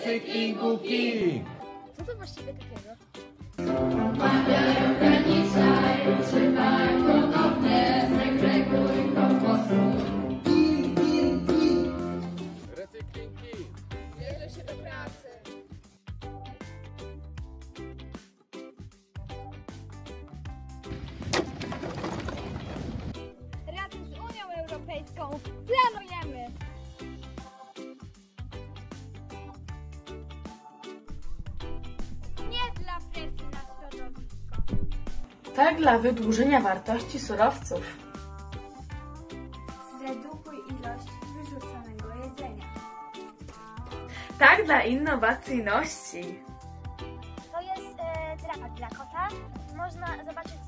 Recyklingu King! Co to właściwie takiego? Recykling King! Bierze się do pracy. Razem z Unią Europejską Tak dla wydłużenia wartości surowców. Zredukuj ilość wyrzucanego jedzenia. Tak dla innowacyjności. To jest e, dramat dla kota. Można zobaczyć